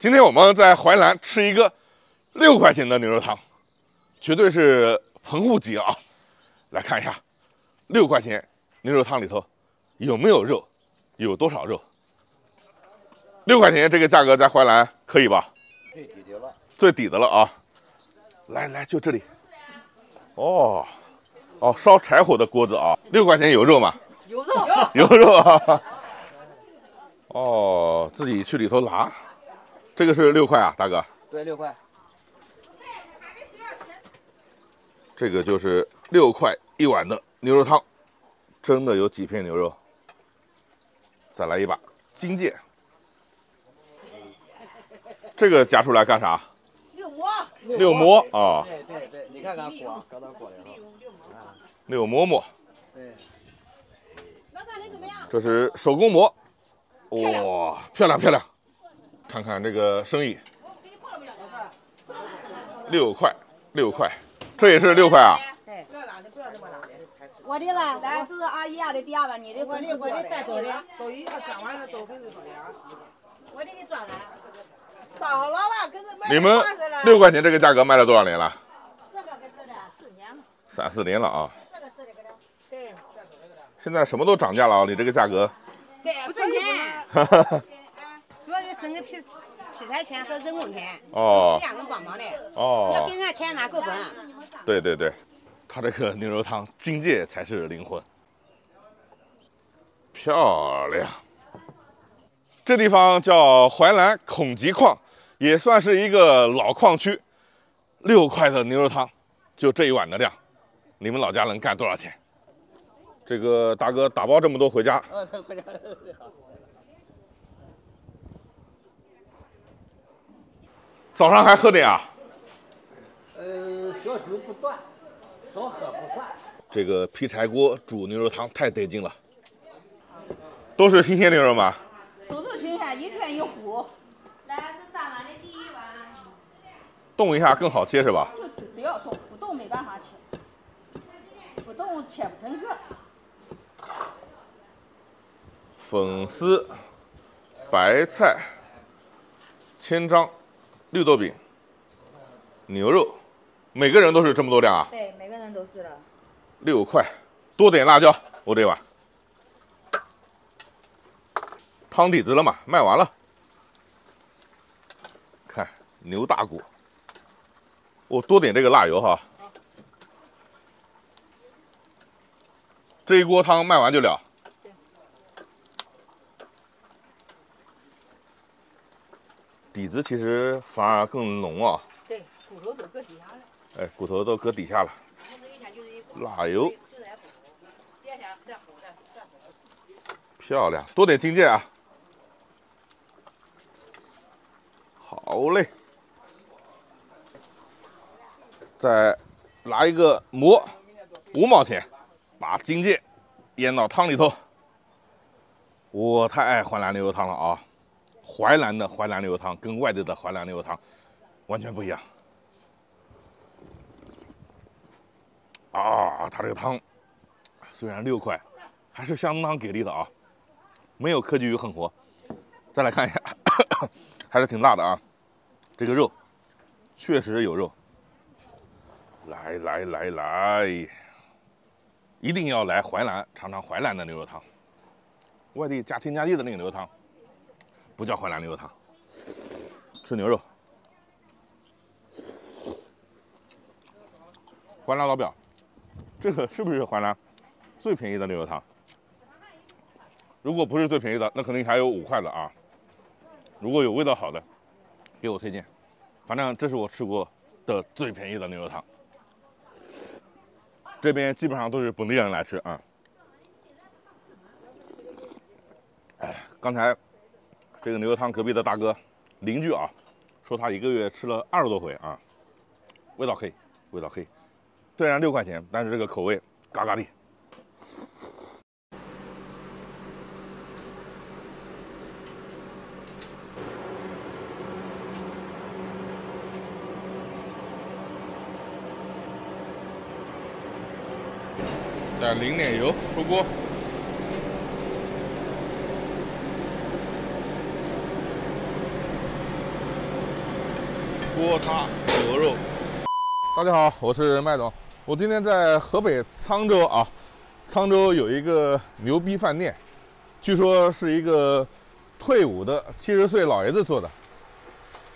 今天我们在淮南吃一个六块钱的牛肉汤，绝对是棚户级啊！来看一下，六块钱牛肉汤里头有没有肉，有多少肉？六块钱这个价格在淮南可以吧？最底的了，最底的了啊！来来，就这里。哦，哦，烧柴火的锅子啊，六块钱有肉吗？有肉，有肉啊！哦，自己去里头拿。这个是六块啊，大哥。对，六块。这个就是六块一碗的牛肉汤，真的有几片牛肉。再来一把金戒。这个夹出来干啥？六馍。六馍啊。对对对，你看看锅，搁到锅里头。六馍馍。对。老大，你怎么样？这是手工馍。哇，漂亮漂亮！看看这个生意。六块，六块，这也是六块啊。对。不要拉的，不要这么拉的。我的了？来，这是阿姨家的第二碗，你的我的我的。带走的。抖音要讲完了，抖粉丝锅的啊。我给你转来。早了吧，跟着卖。你们六块钱这个价格卖了多少年了？这个跟这三四年了。三四年了啊。这个是那个的。对。现在什么都涨价了啊！你这个价格。对，不挣钱。主要就省个皮皮菜钱和人工钱。哦。这两人帮忙的。哦。要给人家钱拿够本。对对对，他这个牛肉汤境界才是灵魂。漂亮。这地方叫淮南孔集矿，也算是一个老矿区。六块的牛肉汤，就这一碗的量，你们老家能干多少钱？这个大哥打包这么多回家。回家。早上还喝点啊？呃，小酒不断，少喝不算。这个劈柴锅煮牛肉汤太得劲了。都是新鲜牛肉吗？都是新鲜，一天一壶。来，这三碗的第一碗。冻一下更好切是吧？就不要冻，不冻没办法切，不冻切不成个。粉丝、白菜、千张、绿豆饼、牛肉，每个人都是这么多量啊？对，每个人都是的。六块，多点辣椒，我这碗。汤底子了嘛，卖完了。看牛大骨，我多点这个辣油哈。这一锅汤卖完就了。底子其实反而更浓啊。对，骨头都搁底下了。哎，骨头都搁底下了。辣油。漂亮，多点金戒啊。好嘞。再拿一个馍，五毛钱，把金戒腌到汤里头。我太爱淮南牛肉汤了啊！淮南的淮南牛肉汤跟外地的淮南牛肉汤完全不一样。啊，它这个汤虽然六块，还是相当给力的啊，没有科技与狠活。再来看一下，还是挺辣的啊。这个肉确实有肉。来来来来，一定要来淮南尝尝淮南的牛肉汤。外地加添加剂的那个牛肉汤。不叫淮南牛肉汤，吃牛肉。淮南老表，这个是不是淮南最便宜的牛肉汤？如果不是最便宜的，那肯定还有五块的啊。如果有味道好的，给我推荐。反正这是我吃过的最便宜的牛肉汤。这边基本上都是本地人来吃啊。哎，刚才。这个牛肉汤隔壁的大哥，邻居啊，说他一个月吃了二十多回啊，味道黑，味道黑。虽然六块钱，但是这个口味嘎嘎的。再淋点油，出锅。锅塌牛肉。大家好，我是麦总。我今天在河北沧州啊，沧州有一个牛逼饭店，据说是一个退伍的七十岁老爷子做的，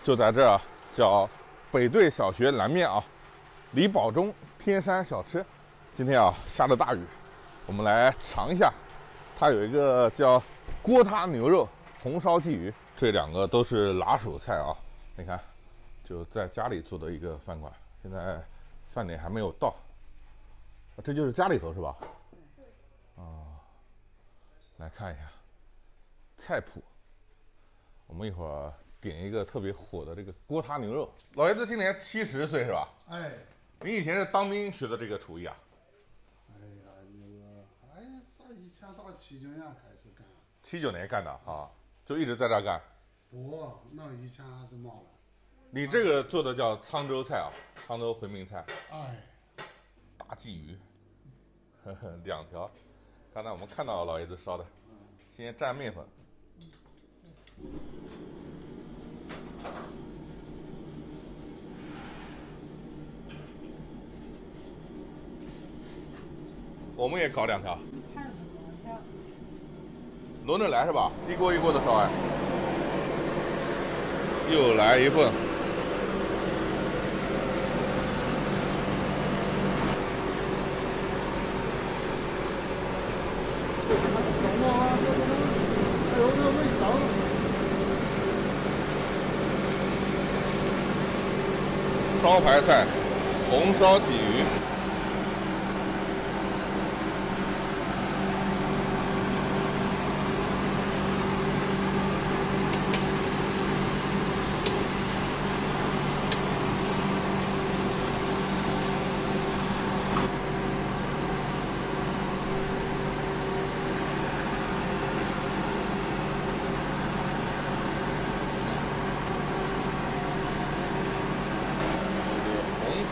就在这儿啊，叫北对小学南面啊，李保忠天山小吃。今天啊下着大雨，我们来尝一下。它有一个叫锅塌牛肉、红烧鲫鱼，这两个都是拿手菜啊。你看，就在家里做的一个饭馆，现在饭点还没有到。这就是家里头是吧？啊，来看一下菜谱。我们一会儿点一个特别火的这个锅塌牛肉。老爷子今年七十岁是吧？哎，你以前是当兵学的这个厨艺啊？哎呀，那个，哎，啥以前到七九年开始干。七九年干的啊，就一直在这干。不，那以前还是忙了。你这个做的叫沧州菜啊，沧州回民菜。哎。大鲫鱼，呵呵，两条。刚才我们看到老爷子烧的，先蘸面粉。我们也搞两条。轮着来是吧？一锅一锅的烧哎。又来一份。招牌菜，红烧鲫鱼。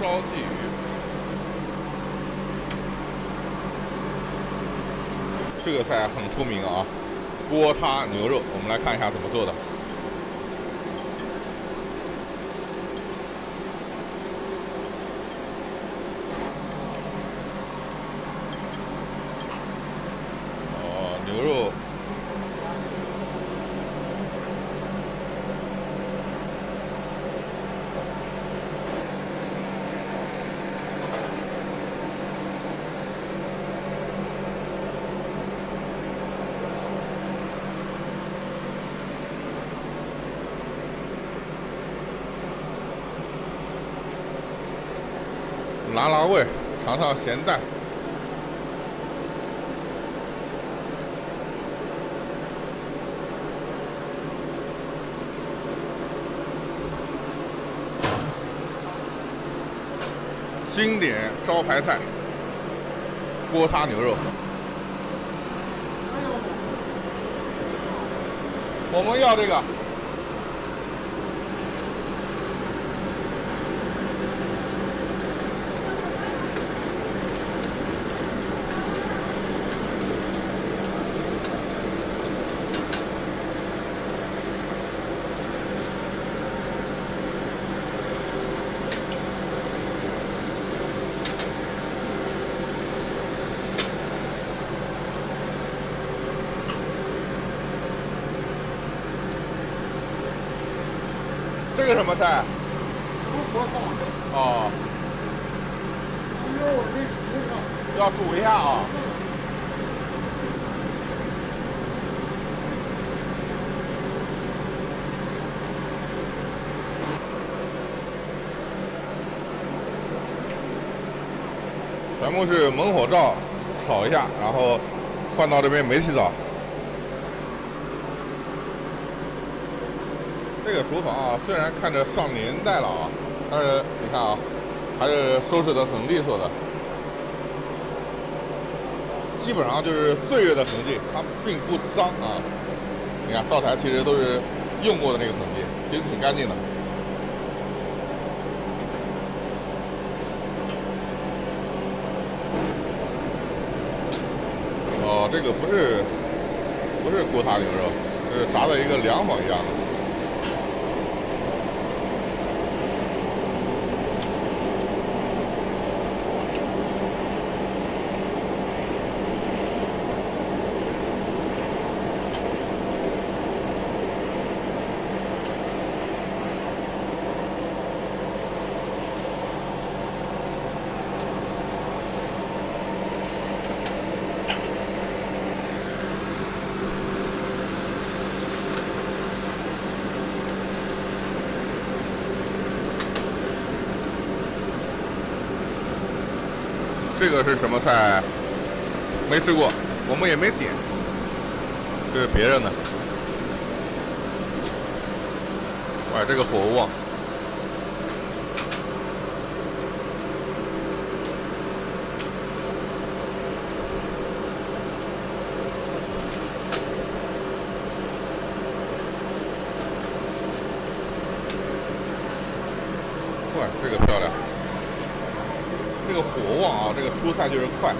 烧鲫鱼，这个菜很出名啊！锅塌牛肉，我们来看一下怎么做的。哦，牛肉。拿拿味，尝尝咸淡。经典招牌菜，锅塌牛肉。我们要这个。这个什么菜？哦。肉得煮一下。要煮一下啊。全部是猛火灶炒一下，然后换到这边煤气灶。这个厨房啊，虽然看着上年代了啊，但是你看啊，还是收拾的很利索的，基本上就是岁月的痕迹，它并不脏啊。你看灶台其实都是用过的那个痕迹，其实挺干净的。哦，这个不是不是锅塌牛肉，是炸的一个凉粉一样的。这个是什么菜？没吃过，我们也没点。这是别人的。哇，这个火旺。哇，这个漂亮。这个火旺啊，这个蔬菜就是快。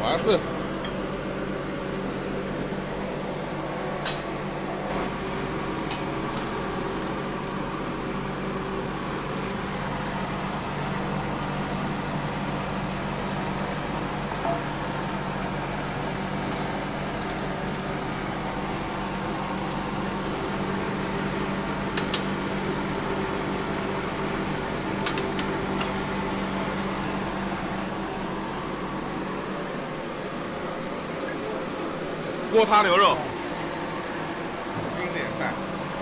完事。锅塌牛肉，经典菜，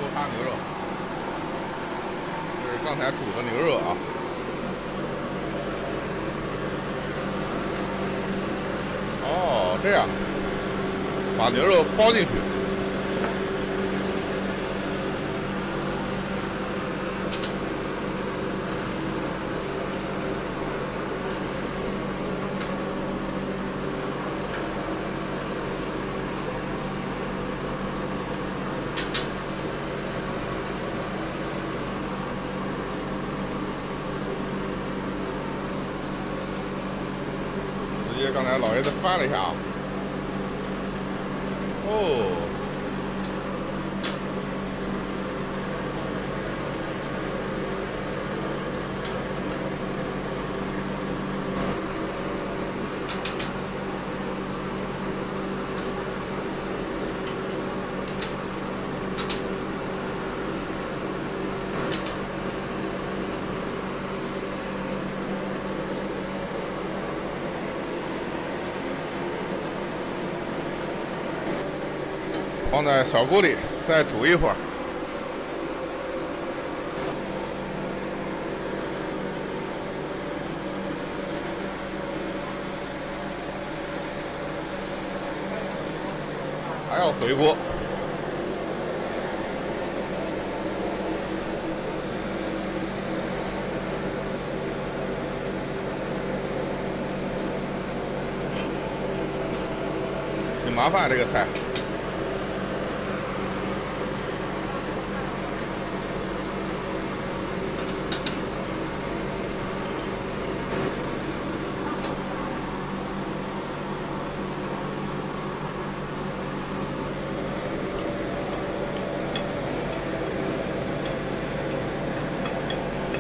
锅塌牛肉，这是刚才煮的牛肉啊。哦，这样，把牛肉包进去。直接刚才老放在小锅里再煮一会儿。还要回锅。挺麻烦这个菜。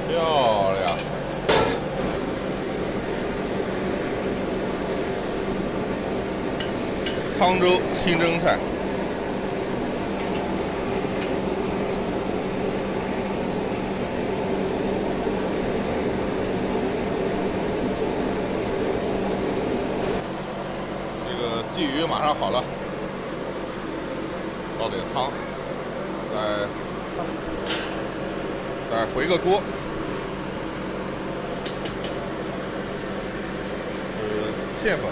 漂亮！沧州清蒸菜，这个鲫鱼马上好了，倒点汤，再再回个锅。呃，芡粉。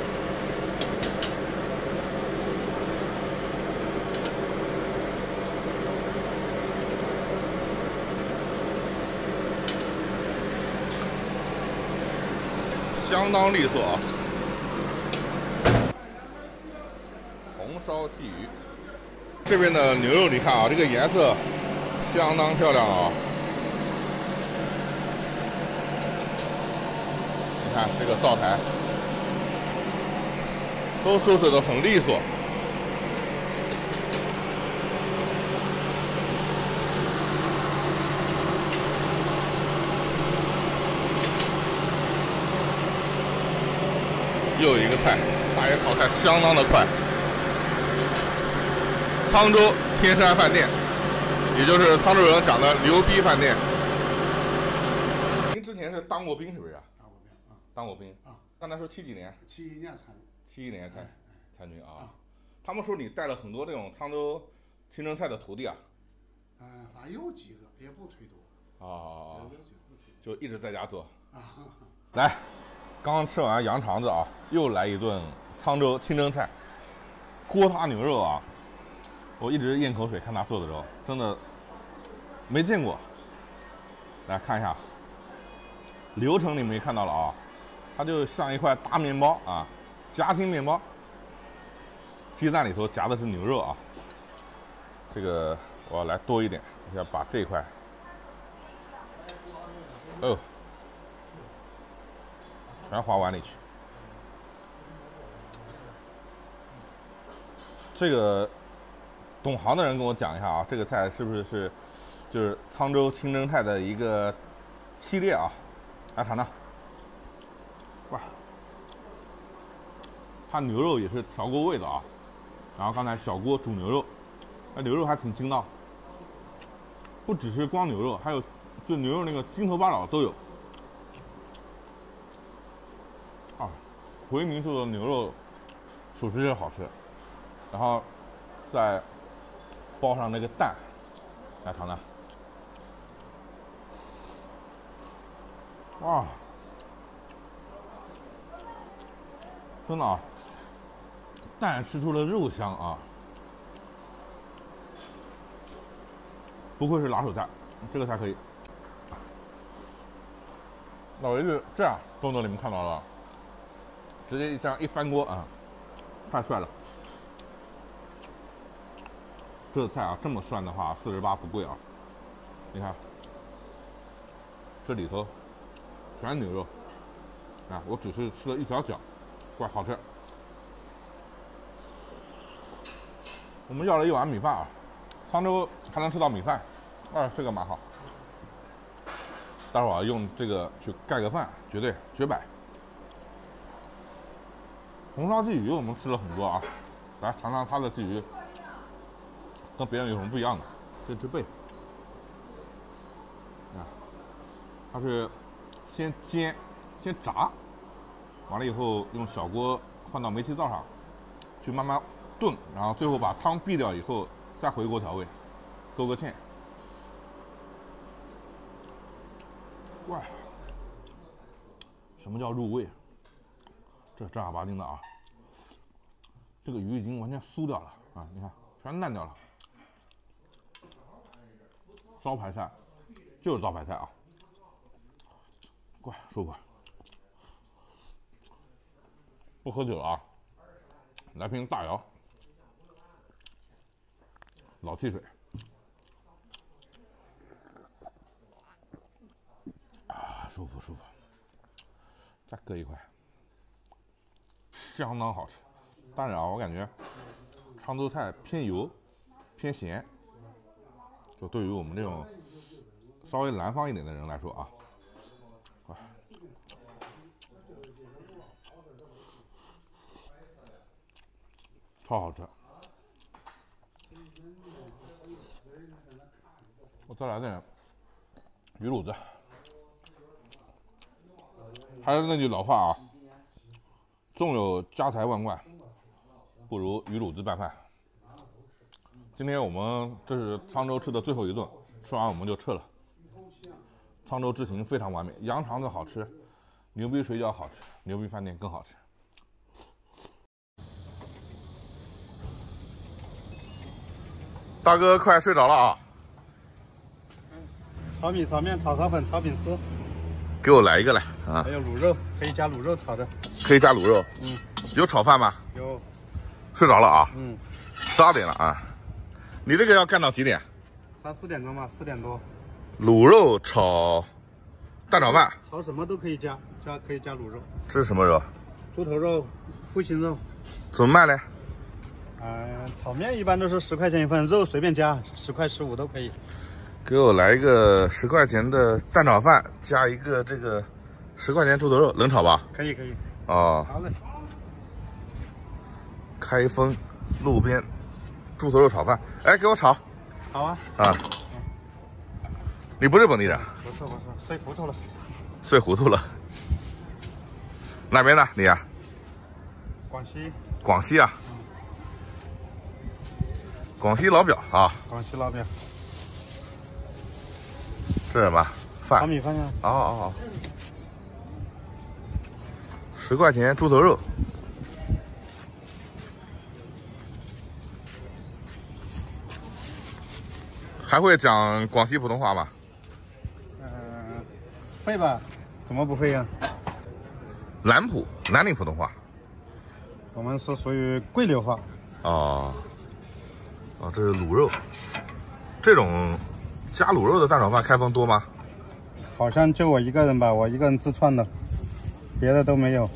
相当利索啊！红烧鲫鱼，这边的牛肉你看啊，这个颜色相当漂亮啊！你看这个灶台都收拾的很利索。又一个菜，炒菜相当的快。沧州天山饭店，也就是沧州人讲的牛逼饭店。您之前是当过兵是不是？当过兵啊，当过兵啊。刚才说七几年？七一年参七一年参参军啊。他们说你带了很多这种沧州清蒸菜的徒弟啊。嗯，反正有几个，也不忒多。哦有几个不忒就一直在家做。啊，来，刚吃完羊肠子啊，又来一顿沧州清蒸菜，锅塌牛肉啊，我一直咽口水看他做的时候，真的没见过。来看一下，流程你们也看到了啊，它就像一块大面包啊，夹心面包，鸡蛋里头夹的是牛肉啊。这个我要来多一点，要把这一块，哦。全划碗里去。这个懂行的人跟我讲一下啊，这个菜是不是是就是沧州清蒸菜的一个系列啊？来尝尝，哇，它牛肉也是调过味的啊。然后刚才小锅煮牛肉，那牛肉还挺筋道，不只是光牛肉，还有就牛肉那个筋头巴脑都有。啊，回民做的牛肉，属实是好吃。然后再包上那个蛋，来尝尝。哇，真的啊，蛋吃出了肉香啊！不愧是拿手菜，这个菜可以。老爷子这样动作你们看到了，直接这样一翻锅啊，太帅了。这菜啊，这么涮的话，四十八不贵啊。你看，这里头全是牛肉，啊，我只是吃了一小角，怪好吃。我们要了一碗米饭啊，沧州还能吃到米饭，啊，这个蛮好。待会儿用这个去盖个饭，绝对绝摆。红烧鲫鱼我们吃了很多啊，来尝尝它的鲫鱼，跟别人有什么不一样的？这只贝，啊，它是先煎，先炸，完了以后用小锅放到煤气灶上，去慢慢炖，然后最后把汤避掉以后再回锅调味，勾个芡。哇，什么叫入味？这正儿八经的啊！这个鱼已经完全酥掉了啊！你看，全烂掉了。招牌菜就是招牌菜啊！怪舒服。不喝酒了啊，来瓶大窑老汽水。啊，舒服舒服。再搁一块，相当好吃。当然啊，我感觉沧州菜偏油、偏咸，对于我们这种稍微南方一点的人来说啊，啊，超好吃。我再来点鱼卤子。还是那句老话啊，纵有家财万贯，不如鱼卤子拌饭。今天我们这是沧州吃的最后一顿，吃完我们就撤了。沧州之行非常完美，羊肠子好吃，牛逼水饺好吃，牛逼饭店更好吃。大哥快睡着了啊！炒米、炒面、炒河粉、炒饼丝，给我来一个来啊还！有卤肉，可以加卤肉炒的。可以加卤肉，嗯，有炒饭吗？有，睡着了啊？嗯，十二点了啊！你这个要干到几点？三四点钟吧，四点多。卤肉炒蛋炒饭，炒什么都可以加，加可以加卤肉、这是什么肉？猪头肉、户型肉。怎么卖嘞？嗯、炒面一般都是十块钱一份，肉随便加，十块十五都可以。给我来一个十块钱的蛋炒饭，加一个这个十块钱猪头肉，能炒吧？可以可以。哦，好嘞，开封路边猪头肉炒饭，哎，给我炒好啊。啊！你不是本地人，不是不是，睡糊涂了。睡糊涂了。哪边的你呀、广西，广西啊？广西老表啊！广西老表。是什么饭？炒米饭呀。哦哦哦，十块钱猪头肉。还会讲广西普通话吗？嗯，会吧？怎么不会呀？南普，南宁普通话。我们是属于桂柳话。哦，哦，这是卤肉。这种加卤肉的蛋炒饭开封多吗？好像就我一个人吧，我一个人自创的，别的都没有。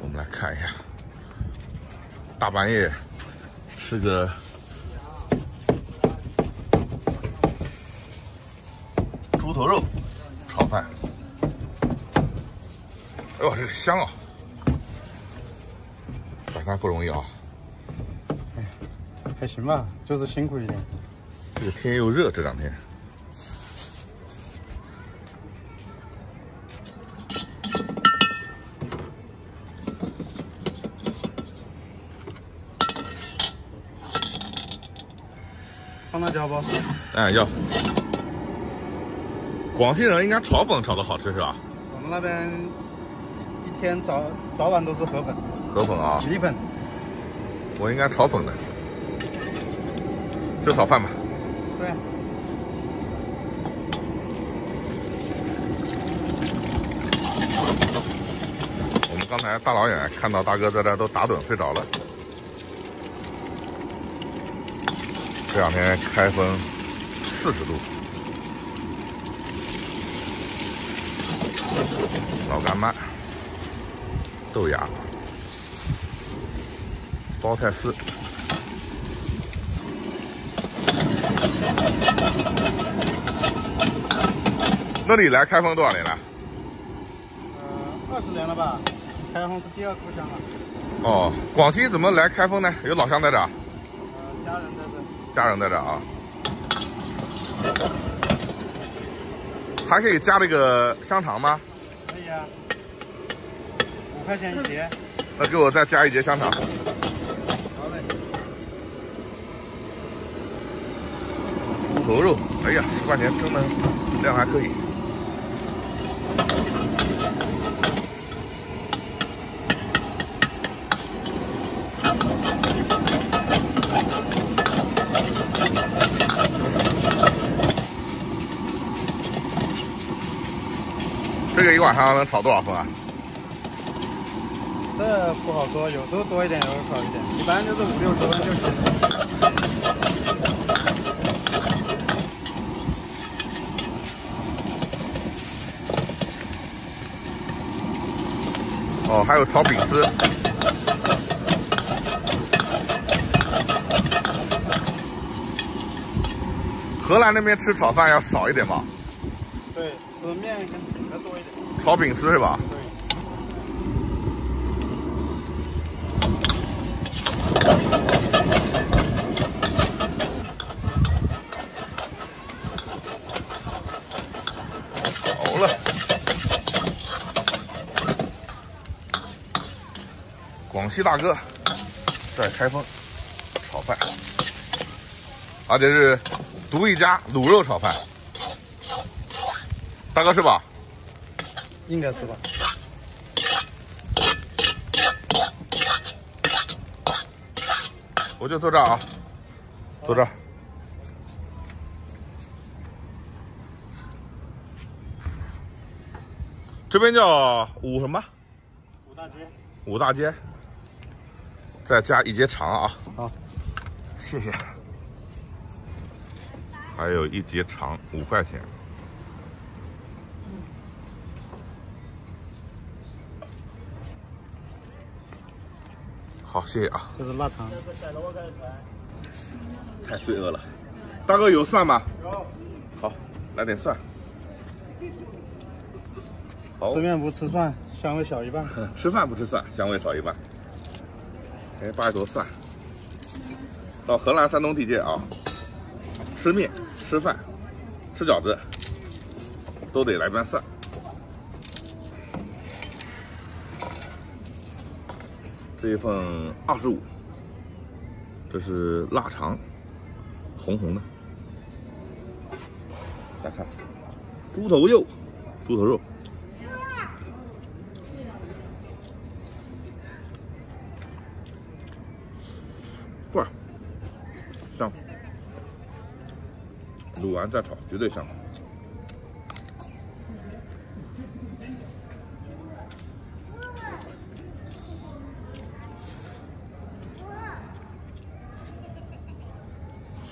我们来看一下，大半夜吃个猪头肉炒饭。哎呦，这个香啊！早饭不容易啊。哎，还行吧，就是辛苦一点。这个天又热，这两天。放辣椒不？哎，要。广西人应该炒粉炒的好吃是吧？我们那边一天早早晚都是河粉。河粉啊？米粉。我应该炒粉的。就炒饭吧。对。我们刚才大老远看到大哥在这都打盹睡着了。这两天开封四十度，老干妈、豆芽、包菜丝。那你来开封多少年了？呃，二十年了吧。开封是第二故乡了。哦，广西怎么来开封呢？有老乡在这？呃，家人在这。家人在这啊。还可以加这个香肠吗？可以啊，五块钱一节。那给我再加一节香肠。好嘞。猪头肉，哎呀，十块钱真的量还可以。晚上能炒多少份啊？这不好说，有时候多一点，有时候少一点，一般就是五六十份就行。哦，还有炒饼丝。荷兰那边吃炒饭要少一点吧？对，吃面跟饼的炒饼丝是吧？好了。广西大哥在开封炒饭，而且是独一家卤肉炒饭。大哥是吧？应该是吧。我就坐这儿啊，坐这儿。这边叫五什么？五大街。五大街。再加一节肠啊！好，谢谢。还有一节肠，五块钱。好，谢谢啊。这是腊肠。太罪恶了。大哥有蒜吗？有。好，来点蒜。好吃面不吃蒜，香味小一半。吃饭不吃蒜，香味少一半。哎，八一坨蒜。到河南、山东地界啊，吃面、吃饭、吃饺子，都得来瓣蒜。这一份二十五，这是腊肠，红红的。来看，猪头肉，猪头肉。哇，香！卤完再炒，绝对香。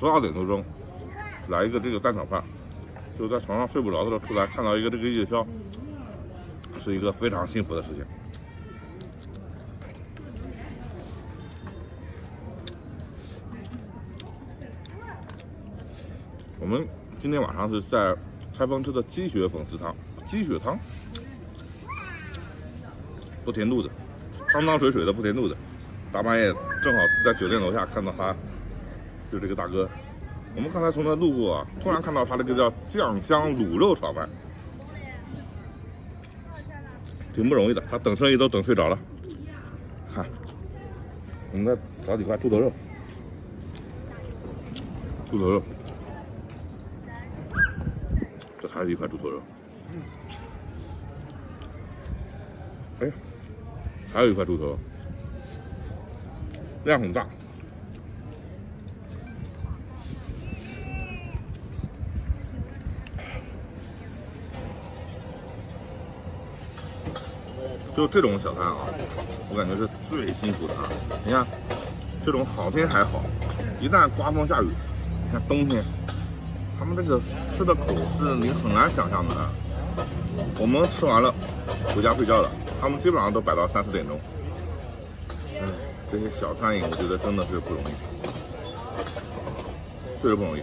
十二点多钟，来一个这个蛋炒饭，就在床上睡不着的时候出来，看到一个这个夜宵，是一个非常幸福的事情。我们今天晚上是在开封吃的鸡血粉丝汤，鸡血汤，不填肚子，汤汤水水的不填肚子。大半夜正好在酒店楼下看到他。就这个大哥，我们刚才从那路过啊，突然看到他那个叫酱香卤肉炒饭，挺不容易的。他等生意都等睡着了。看，我们再找几块猪头肉，猪头肉，这还是一块猪头肉。哎，还有一块猪头，量很大。就这种小摊啊，我感觉是最辛苦的啊！你看，这种好天还好，一旦刮风下雨，你看冬天，他们这个吃的口是你很难想象的啊。我们吃完了回家睡觉了，他们基本上都摆到三四点钟。嗯，这些小餐饮我觉得真的是不容易，确实不容易。